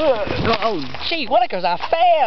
Oh, gee, Willikers, I fell.